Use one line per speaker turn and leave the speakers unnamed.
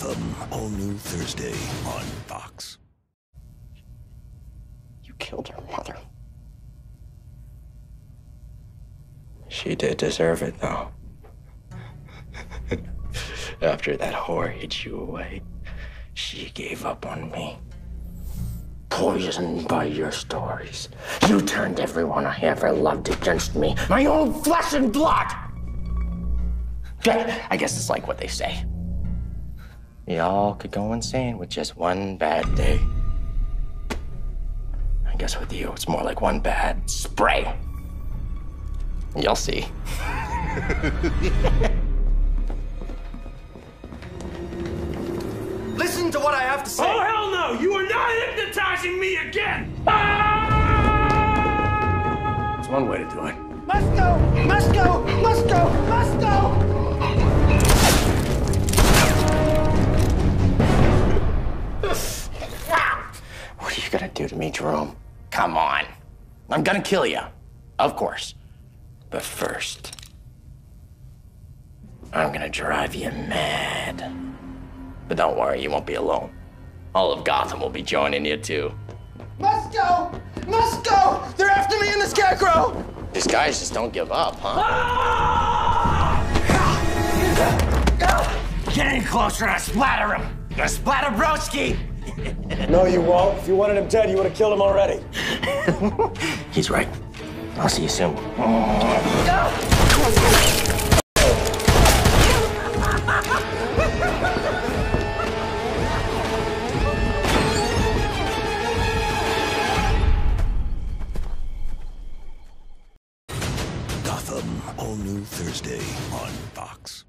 Gotham, all new Thursday on Fox.
You killed her mother. She did deserve it, though. After that whore hid you away, she gave up on me. Poisoned by your stories. You turned everyone I ever loved against me. My own flesh and blood! I guess it's like what they say. Y'all could go insane with just one bad day. I guess with you, it's more like one bad spray. You'll see.
Listen to what I have to say.
Oh, hell no! You are not hypnotizing me again!
It's one way to do it.
Must go! Must go! Must
you gonna do to me, Jerome? Come on. I'm gonna kill you. Of course. But first, I'm gonna drive you mad. But don't worry, you won't be alone. All of Gotham will be joining you too.
Must go! Must go! They're after me in the scarecrow!
These guys just don't give up, huh?
Get any closer and I splatter him!
Gonna splatter Broski!
no, you won't. If you wanted him dead, you would have killed him already.
He's right. I'll see you soon. Gotham, all new Thursday on Fox.